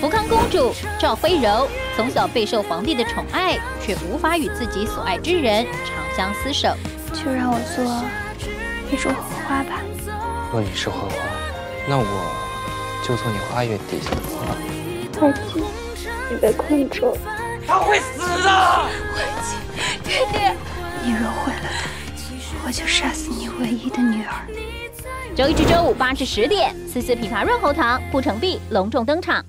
福康公主赵飞柔从小备受皇帝的宠爱，却无法与自己所爱之人长相厮守。就让我做一束荷花吧。若你是荷花，那我就做你花园底下的花。太极，你被困住了。他会死的。爹爹，你若毁了他，我就杀死你唯一的女儿。周一至周五八至十点，丝丝琵琶润喉糖，不成壁隆重登场。